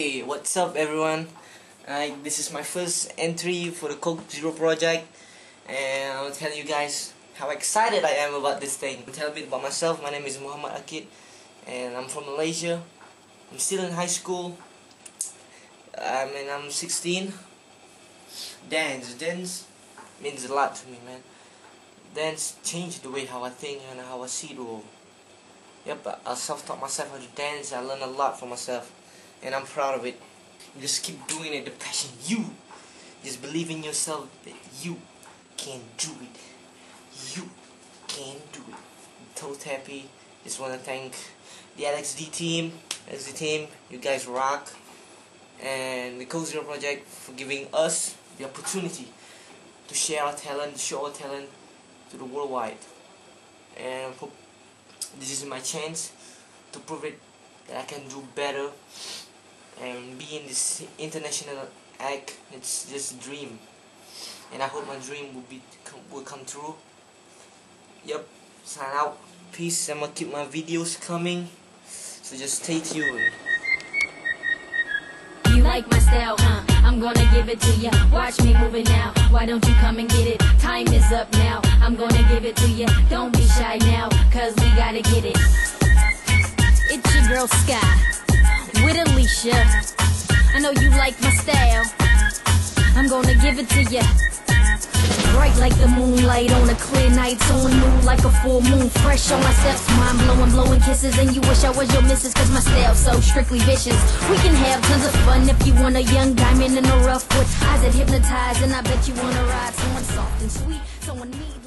Hey, what's up everyone? Uh, this is my first entry for the Coke Zero project and I'll tell you guys how excited I am about this thing. I'll tell a bit about myself. My name is Muhammad Akid and I'm from Malaysia. I'm still in high school. I mean I'm 16. Dance, dance means a lot to me man. Dance changed the way how I think and how I see the world. Yep, I self-taught myself how to dance. I learned a lot for myself and I'm proud of it. Just keep doing it, the passion you. Just believe in yourself that you can do it. You can do it. Totally happy. Just want to thank the LXD team, LXD team, you guys rock, and the Coke Zero Project for giving us the opportunity to share our talent, show our talent to the worldwide. And hope this is my chance to prove it that I can do better and be in this international act it's just a dream and I hope my dream will be will come true yep sign out peace I'm gonna keep my videos coming so just stay tuned you like my style, huh? I'm gonna give it to ya. Watch me move it now. Why don't you come and get it? Time is up now. I'm gonna give it to ya. Don't be shy now, cause we gotta get it. It's your girl Sky with Alicia. I know you like my style. I'm gonna give it to ya. Bright like the moonlight on a clear night, so new like a full moon. Fresh on my steps, mind blowing, blowing kisses, and you wish I was your missus, cause my style so strictly vicious. We can have tons of fun if you want a young diamond in the rough with eyes that hypnotize, and I bet you wanna ride someone soft and sweet, someone neat.